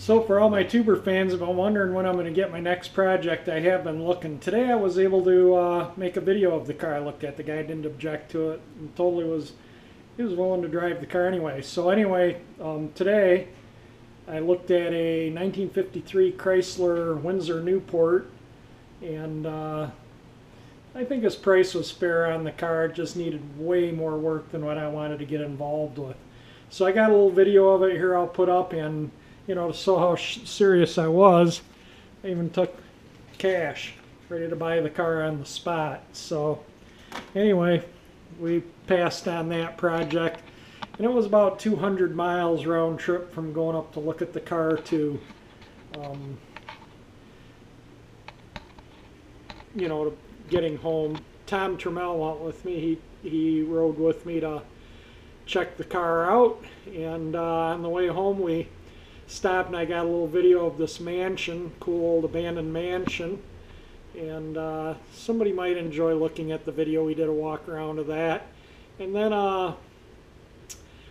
So for all my tuber fans, if I'm wondering when I'm going to get my next project, I have been looking. Today I was able to uh, make a video of the car I looked at. The guy didn't object to it and totally was, he was willing to drive the car anyway. So anyway, um, today I looked at a 1953 Chrysler Windsor Newport and uh, I think his price was fair on the car. It just needed way more work than what I wanted to get involved with. So I got a little video of it here I'll put up and you know, to show how serious I was, I even took cash, ready to buy the car on the spot. So anyway, we passed on that project. And it was about 200 miles round trip from going up to look at the car to, um, you know, getting home. Tom Trammell went with me. He, he rode with me to check the car out. And uh, on the way home, we stopped and I got a little video of this mansion, cool old abandoned mansion. And uh, somebody might enjoy looking at the video. We did a walk around of that. And then uh,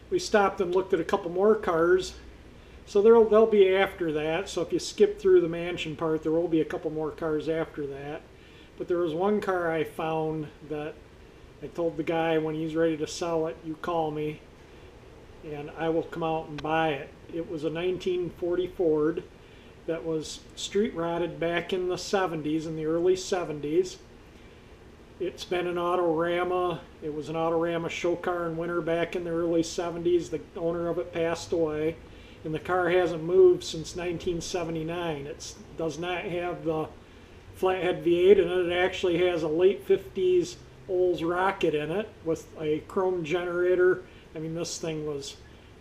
we stopped and looked at a couple more cars. So there'll, they'll be after that. So if you skip through the mansion part, there will be a couple more cars after that. But there was one car I found that I told the guy when he's ready to sell it, you call me and I will come out and buy it. It was a 1940 Ford that was street rodded back in the 70s, in the early 70s. It's been an Autorama. It was an Autorama show car in winter back in the early 70s. The owner of it passed away. And the car hasn't moved since 1979. It does not have the flathead V8 in it. It actually has a late 50s Olds rocket in it with a chrome generator. I mean, this thing was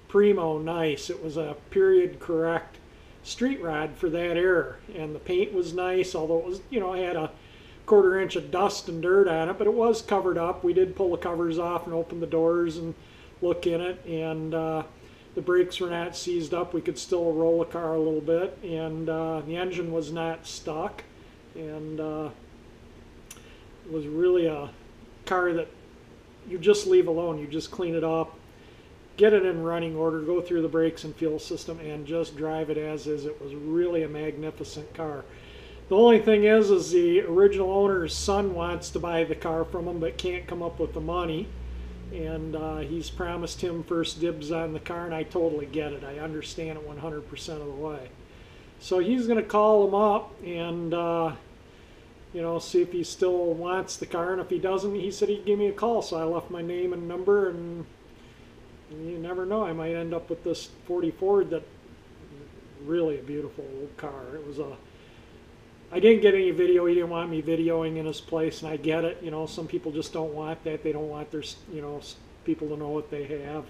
primo nice. It was a period correct street rod for that era, and the paint was nice, although it was, you know, had a quarter inch of dust and dirt on it, but it was covered up. We did pull the covers off and open the doors and look in it, and uh, the brakes were not seized up. We could still roll the car a little bit, and uh, the engine was not stuck, and uh, it was really a car that you just leave alone. You just clean it up, get it in running order, go through the brakes and fuel system, and just drive it as is. It was really a magnificent car. The only thing is, is the original owner's son wants to buy the car from him, but can't come up with the money. And uh, he's promised him first dibs on the car, and I totally get it. I understand it 100% of the way. So he's going to call him up and, uh, you know, see if he still wants the car. And if he doesn't, he said he'd give me a call. So I left my name and number, and you never know. I might end up with this 40 Ford that really a beautiful old car. It was a. I didn't get any video. He didn't want me videoing in his place, and I get it. You know, some people just don't want that. They don't want their, you know, people to know what they have.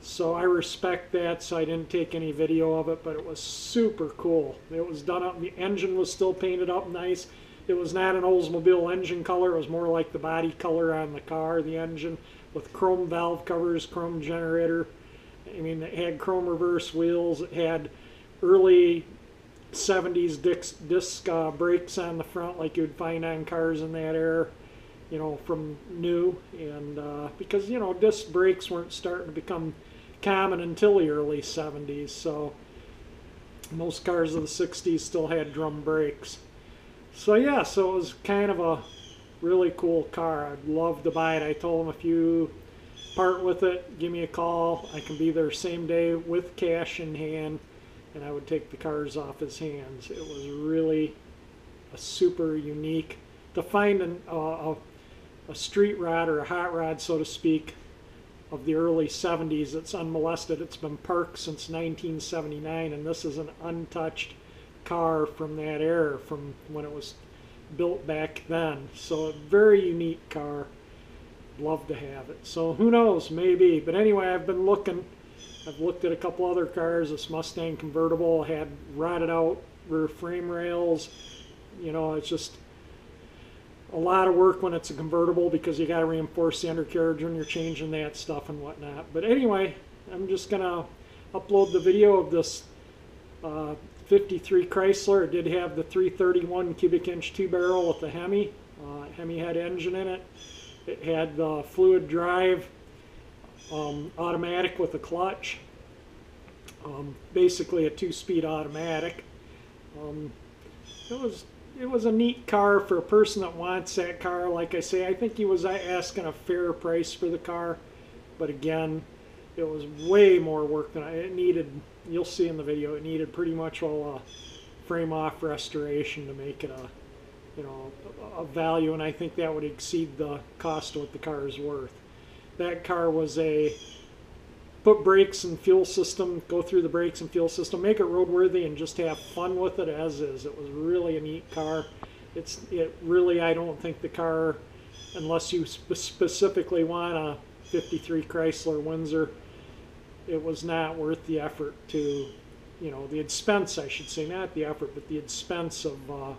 So I respect that. So I didn't take any video of it, but it was super cool. It was done up. The engine was still painted up nice. It was not an Oldsmobile engine color. It was more like the body color on the car, the engine with chrome valve covers, chrome generator. I mean, it had chrome reverse wheels. It had early 70s disc, disc uh, brakes on the front like you'd find on cars in that era, you know, from new. And uh, because, you know, disc brakes weren't starting to become common until the early 70s. So most cars of the 60s still had drum brakes. So yeah, so it was kind of a really cool car. I'd love to buy it. I told him if you part with it, give me a call. I can be there same day with cash in hand, and I would take the cars off his hands. It was really a super unique to find an, uh, a, a street rod or a hot rod, so to speak, of the early 70s that's unmolested. It's been parked since 1979, and this is an untouched car from that era, from when it was built back then. So a very unique car. Love to have it. So who knows, maybe. But anyway, I've been looking. I've looked at a couple other cars. This Mustang convertible had rotted out rear frame rails. You know, it's just a lot of work when it's a convertible because you got to reinforce the undercarriage when you're changing that stuff and whatnot. But anyway, I'm just gonna upload the video of this uh, 53 Chrysler. It did have the 331 cubic inch two barrel with the Hemi. Uh, Hemi had engine in it. It had the fluid drive um, automatic with a clutch. Um, basically a two-speed automatic. Um, it was it was a neat car for a person that wants that car. Like I say, I think he was I asking a fair price for the car, but again, it was way more work than I, it needed. You'll see in the video, it needed pretty much all a frame off restoration to make it a you know a value, and I think that would exceed the cost of what the car is worth. That car was a put brakes and fuel system, go through the brakes and fuel system, make it roadworthy, and just have fun with it as is. It was really a neat car. It's it really I don't think the car, unless you spe specifically want a '53 Chrysler Windsor, it was not worth the effort to, you know, the expense I should say, not the effort, but the expense of uh,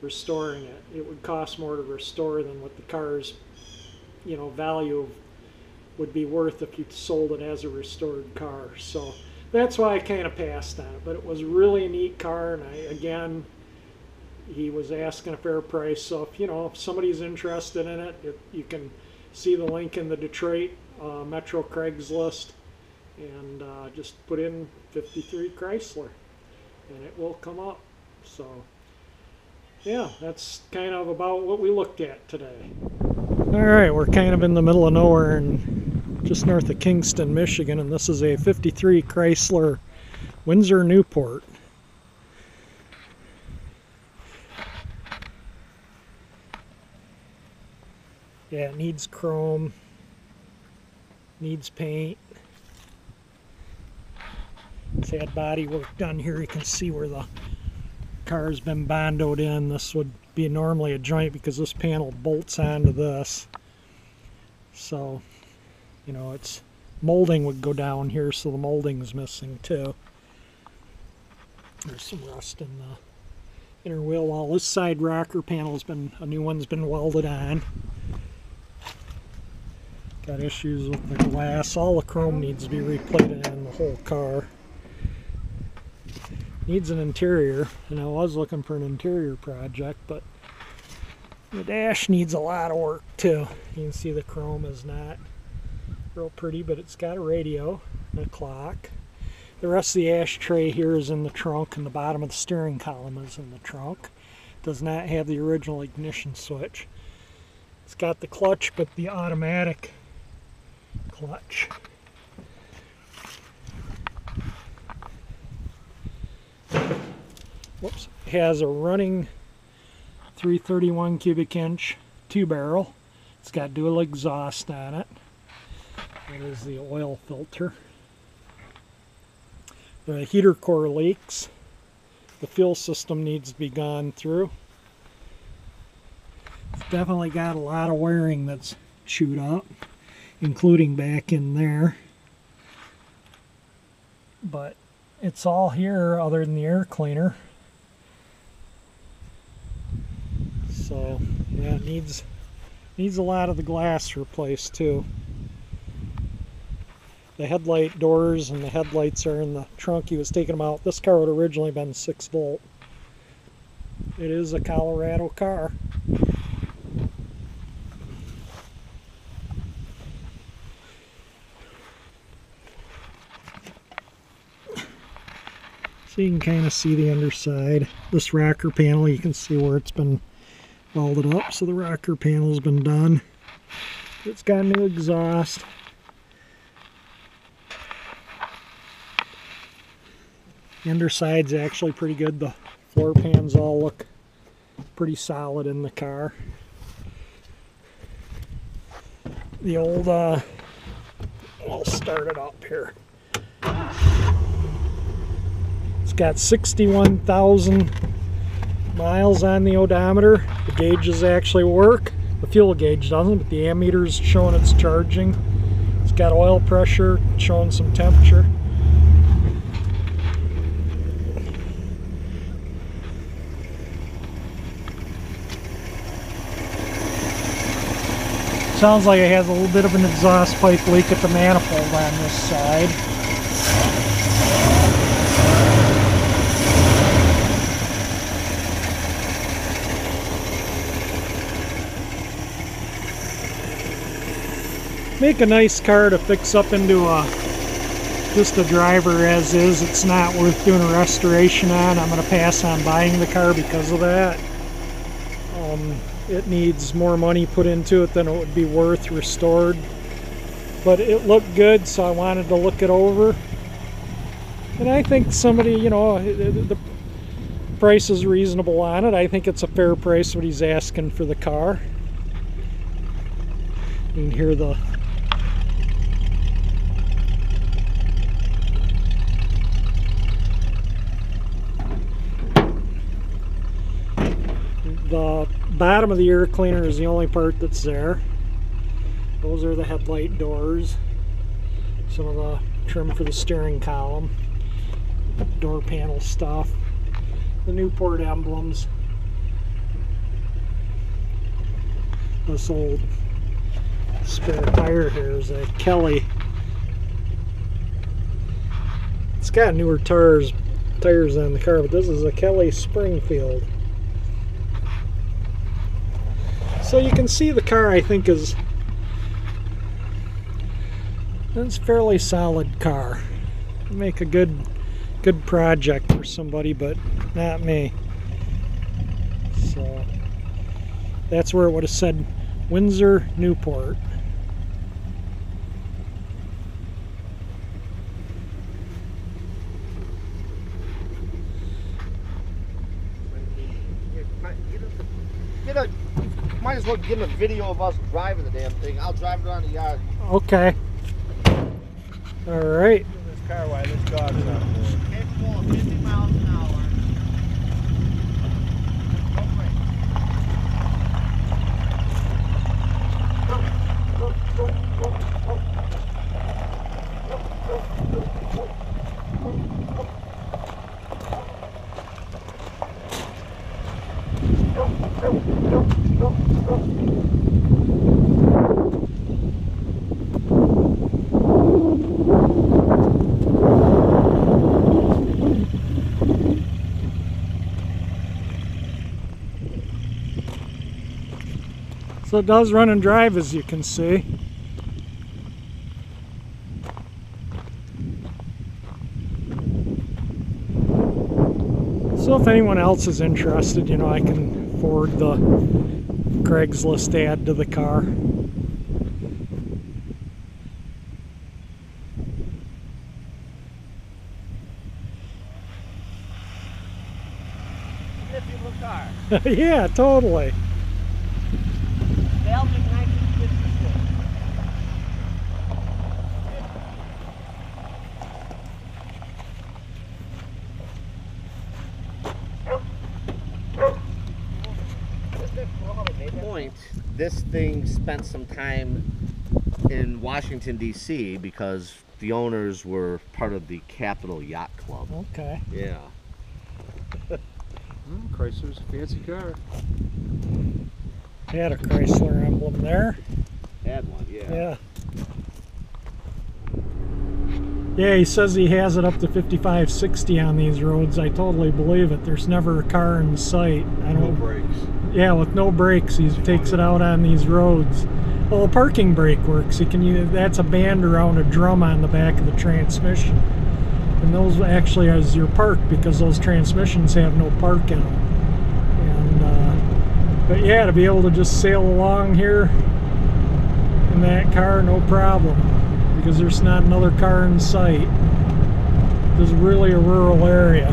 restoring it. It would cost more to restore than what the car's, you know, value would be worth if you sold it as a restored car. So that's why I kind of passed on it. But it was really a neat car, and I again, he was asking a fair price. So if you know if somebody's interested in it, it you can see the link in the Detroit uh, Metro Craigslist, and uh, just put in 53 Chrysler, and it will come up. So yeah, that's kind of about what we looked at today. All right, we're kind of in the middle of nowhere and just north of Kingston, Michigan, and this is a 53 Chrysler Windsor Newport. Yeah, it needs chrome, needs paint. It's had body work done here. You can see where the car's been bondoed in. This would be normally a joint because this panel bolts onto this. So, you know, it's molding would go down here, so the molding's missing too. There's some rust in the inner wheel well, This side rocker panel's been, a new one's been welded on. Got issues with the glass. All the chrome needs to be replated on the whole car needs an interior and I was looking for an interior project but the dash needs a lot of work too. You can see the chrome is not real pretty but it's got a radio and a clock. The rest of the ashtray here is in the trunk and the bottom of the steering column is in the trunk. Does not have the original ignition switch. It's got the clutch but the automatic clutch whoops, has a running 331 cubic inch two barrel. It's got dual exhaust on it. That is the oil filter. The heater core leaks. The fuel system needs to be gone through. It's definitely got a lot of wiring that's chewed up, including back in there. But it's all here other than the air cleaner. So yeah, it needs needs a lot of the glass replaced too. The headlight doors and the headlights are in the trunk. He was taking them out. This car would originally been 6 volt. It is a Colorado car. So you can kind of see the underside. This rocker panel, you can see where it's been welded up. So the rocker panel's been done. It's got new exhaust. The underside's actually pretty good. The floor pans all look pretty solid in the car. The old, uh, I'll start it up here. It's got 61,000 miles on the odometer. The gauges actually work. The fuel gauge doesn't, but the ammeter is showing it's charging. It's got oil pressure, showing some temperature. Sounds like it has a little bit of an exhaust pipe leak at the manifold on this side. Make a nice car to fix up into a just a driver as is. It's not worth doing a restoration on. I'm going to pass on buying the car because of that. Um, it needs more money put into it than it would be worth restored. But it looked good, so I wanted to look it over. And I think somebody, you know, the price is reasonable on it. I think it's a fair price what he's asking for the car. You can hear the the bottom of the air cleaner is the only part that's there. Those are the headlight doors. Some of the trim for the steering column. Door panel stuff. The Newport emblems. This old spare tire here is a Kelly. It's got newer tires tires on the car, but this is a Kelly Springfield. So you can see the car I think is it's a fairly solid car. Make a good good project for somebody, but not me. So that's where it would have said Windsor Newport. Get a, might as well give him a video of us driving the damn thing. I'll drive it around the yard. Okay. All right. This car while this dog's on board. Capable of 50 miles an hour. So it does run and drive as you can see. So if anyone else is interested, you know, I can forward the Craigslist ad to the car. Yeah, totally. This thing spent some time in Washington D.C. because the owners were part of the Capital Yacht Club. Okay. Yeah. Hmm, Chrysler's a fancy car. Had a Chrysler emblem there. Had one, yeah. Yeah. Yeah, he says he has it up to 55, 60 on these roads. I totally believe it. There's never a car in sight. I No don't. brakes. Yeah, with no brakes, he takes it out on these roads. Well, the parking brake works. You can use that's a band around a drum on the back of the transmission, and those actually is your park because those transmissions have no park in them. And uh, but yeah, to be able to just sail along here in that car, no problem, because there's not another car in sight. This is really a rural area.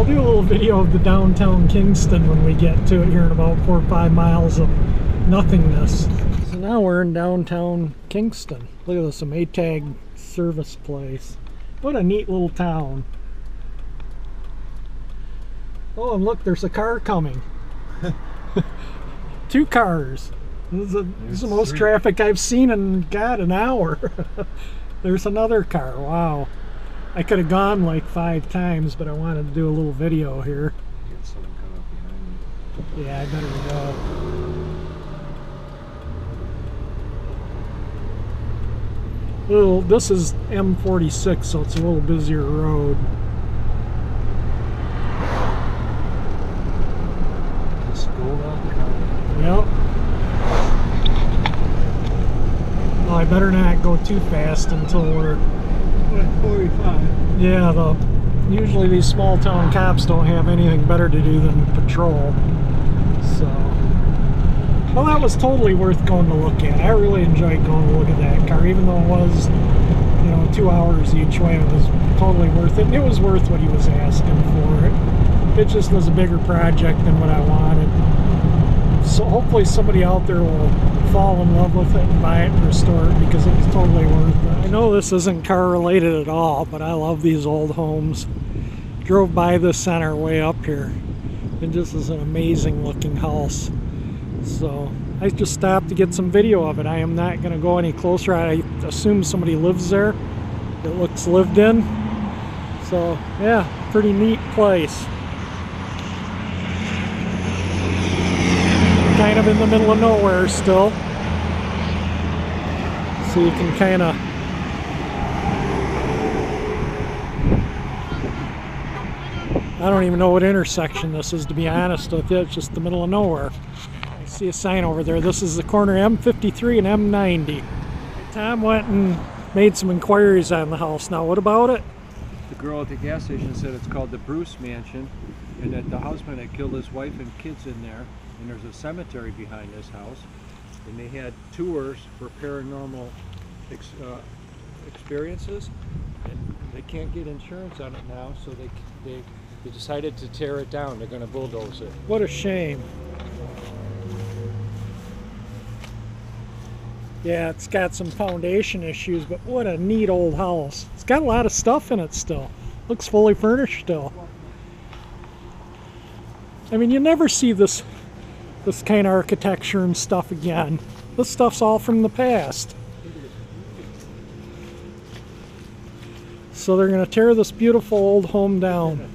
I'll do a little video of the downtown Kingston when we get to it here in about four or five miles of nothingness. So now we're in downtown Kingston. Look at this, a Maytag service place. What a neat little town. Oh, and look, there's a car coming. Two cars. This is, a, this is the most traffic I've seen in, God, an hour. there's another car. Wow. I could have gone like five times, but I wanted to do a little video here. Get someone coming up behind you. Yeah, I better go. Well, this is M46, so it's a little busier road. Just go around. Yep. Well, I better not go too fast until we're. 45. Yeah, the usually these small town cops don't have anything better to do than patrol. So, well, that was totally worth going to look at. I really enjoyed going to look at that car, even though it was, you know, two hours each way. It was totally worth it. And it was worth what he was asking for it. It just was a bigger project than what I wanted. So hopefully somebody out there will fall in love with it and buy it and restore it because it was totally worth it. I know this isn't car related at all, but I love these old homes. Drove by the center way up here. And this is an amazing looking house. So I just stopped to get some video of it. I am not going to go any closer. I assume somebody lives there. It looks lived in. So yeah, pretty neat place. Kind of in the middle of nowhere still. So you can kind of I don't even know what intersection this is to be honest with you. It's just the middle of nowhere. I see a sign over there. This is the corner M53 and M90. Tom went and made some inquiries on the house. Now, what about it? The girl at the gas station said it's called the Bruce Mansion, and that the husband had killed his wife and kids in there, and there's a cemetery behind this house. And they had tours for paranormal ex, uh, experiences, and they can't get insurance on it now, so they they they decided to tear it down. They're going to bulldoze it. What a shame. Yeah, it's got some foundation issues, but what a neat old house. It's got a lot of stuff in it still. Looks fully furnished still. I mean, you never see this this kind of architecture and stuff again. This stuff's all from the past. So they're going to tear this beautiful old home down.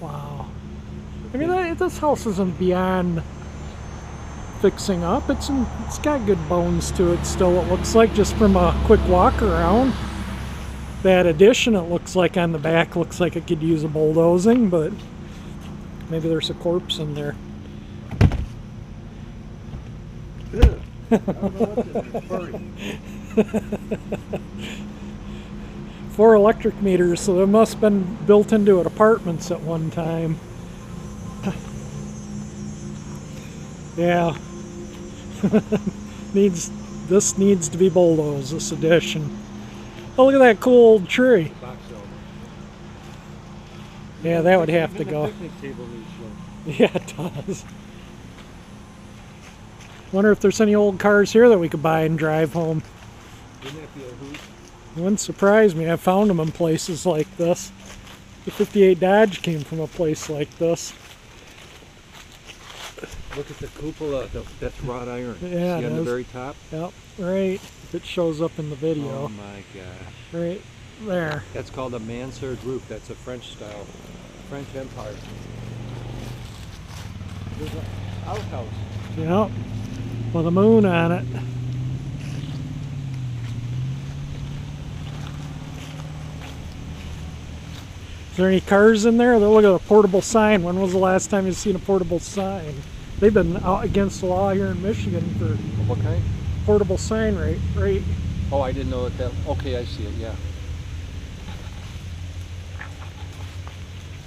Wow. I mean, this house isn't beyond fixing up. It's in, it's got good bones to it still. It looks like just from a quick walk around. That addition, it looks like on the back, looks like it could use a bulldozing, but maybe there's a corpse in there. Four electric meters, so they must have been built into it apartments at one time. yeah. needs this needs to be bulldozed, this addition. Oh look at that cool old tree. Yeah, that would have to go. Yeah, it does. Wonder if there's any old cars here that we could buy and drive home. Wouldn't surprise me. I found them in places like this. The 58 Dodge came from a place like this. Look at the cupola. That's wrought iron. Yeah, See on the very top. Yep, right. It shows up in the video. Oh my gosh. Right there. That's called a mansard roof. That's a French style, French Empire. There's an outhouse. Yep. With a moon on it. Is there any cars in there? Look at a portable sign. When was the last time you seen a portable sign? They've been out against the law here in Michigan for What kind? portable sign right right Oh, I didn't know that. that okay, I see it. Yeah.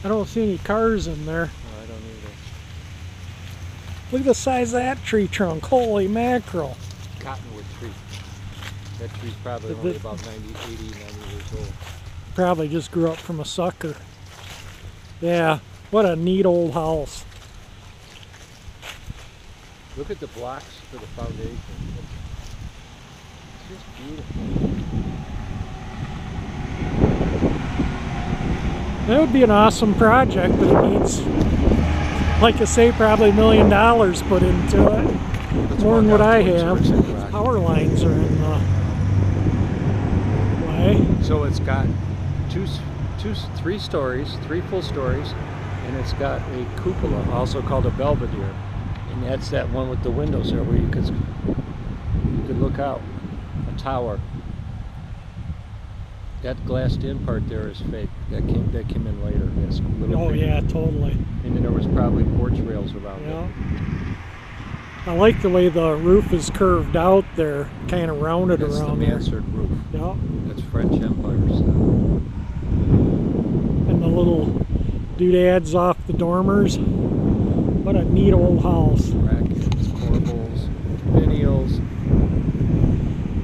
I don't see any cars in there. No, I don't either. Look at the size of that tree trunk. Holy mackerel. Cottonwood tree. That tree's probably The- only about 90, 80, 90 years old. Probably just grew up from a sucker. Yeah, what a neat old house. Look at the blocks for the foundation. It's just beautiful. That would be an awesome project, but it needs, like I say, probably a million dollars put into it. Let's More than what I have. Rock. Power lines are in the way. So it's got two, two, three stories, three full stories, and it's got a cupola, also called a belvedere, and that's that one with the windows there where you could you could look out, a tower. That glassed-in part there is fake. That came that came in later. Yes, a little Oh bit. yeah, totally. And then there was probably porch rails around Yeah. it. I like the way the roof is curved out there, kind of rounded That's the around there. mansard roof. Yeah, That's French Empire style. and the little doodads off the dormers. What a neat old house. Brackets, corbels.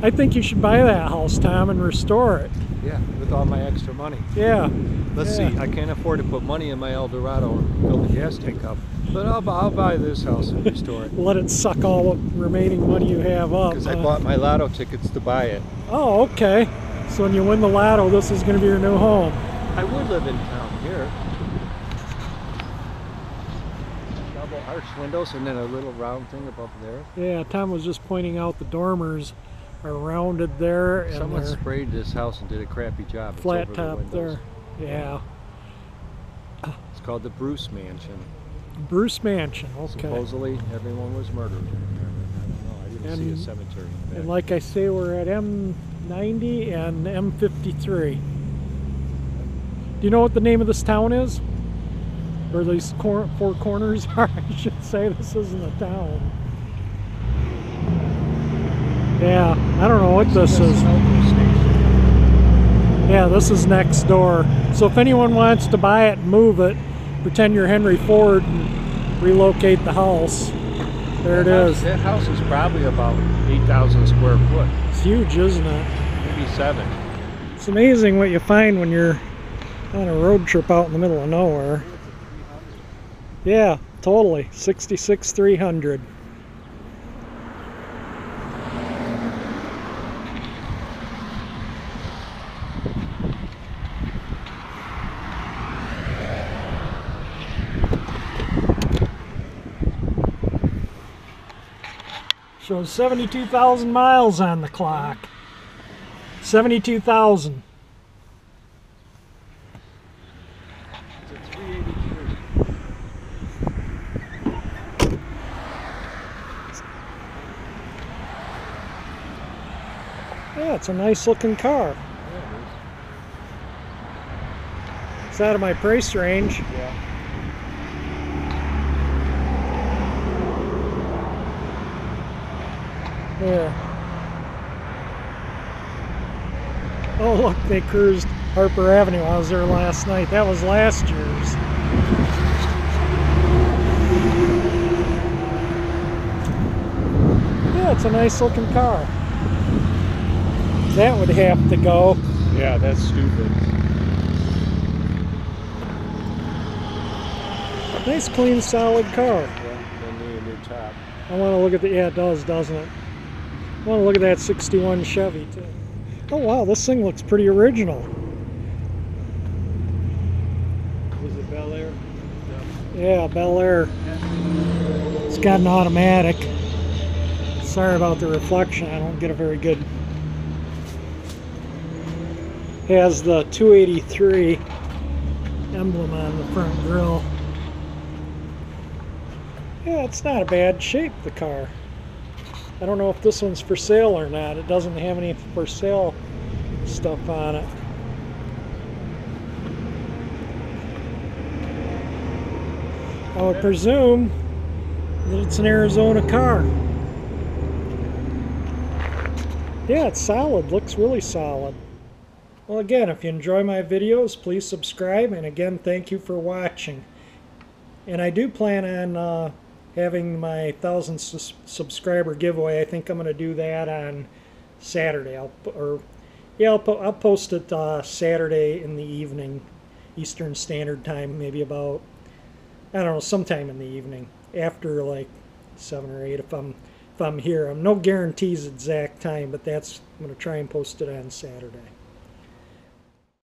I think you should buy that house, Tom, and restore it. Yeah, with all my extra money. Yeah, Let's Yeah. see, I can't afford to put money in my Eldorado and build a gas tank up. But I'll, I'll buy this house and restore it. let it suck all the remaining money you have up. Because I bought my lotto tickets to buy it. Oh, okay. So when you win the lotto, this is going to be your new home. I would live in town here. Arch windows and then a little round thing above there. Yeah, Tom was just pointing out the dormers are rounded there Someone sprayed this house and did a crappy job. Flat the top windows. there. Yeah. It's called the Bruce Mansion. Bruce Mansion. Okay. Supposedly everyone was murdered in there. but I don't know. I didn't see And- a cemetery. in And like I say, we're at M90 and M53. Do you know what the name of this town is? Or these cor- four corners are? I should say this isn't a town. Yeah, I don't know what this is. an Elko station. Yeah, this is next door. So if anyone wants to buy it and move it, pretend you're Henry Ford and relocate the house. There it is. That house is probably about 8,000 square foot, It's huge, isn't it? maybe seven. It's amazing what you find when you're on a road trip out in the middle of nowhere. Yeah, totally. 66 300. Shows 72,000 miles on the clock. 72,000. It's a 383. Yeah, a nice looking car. Yeah, it It's out of my price range. Yeah. Yeah. Oh, look, they cruised Harper Avenue. I was there last night. That was last year's. Yeah, it's a nice looking car. That would have to go. Yeah, that's stupid. Nice, clean, solid car. Yeah, they need a new top. I want to look at the. Yeah, it does, doesn't it? I want to look at that 61 Chevy too. Oh wow, this thing looks pretty original. Was it Bel Air? Yeah, Bel Air. It's got an automatic. Sorry about the reflection. I don't get a very good. Has the 283 emblem on the front grille. Yeah, it's not a bad shape, the car. I don't know if this one's for sale or not. It doesn't have any for sale stuff on it. I would presume that it's an Arizona car. Yeah, it's solid. Looks really solid. Well, again, if you enjoy my videos, please subscribe. And again, thank you for watching. And I do plan on uh, having my 1,000 subscriber giveaway. I think I'm going to do that on Saturday. I'll, or yeah, I'll, po- I'll post it uh, Saturday in the evening, Eastern Standard Time, maybe about I don't know, sometime in the evening after like seven or eight if I'm if I'm here. I'm no guarantees exact time, but that's I'm gonna try and post it on Saturday.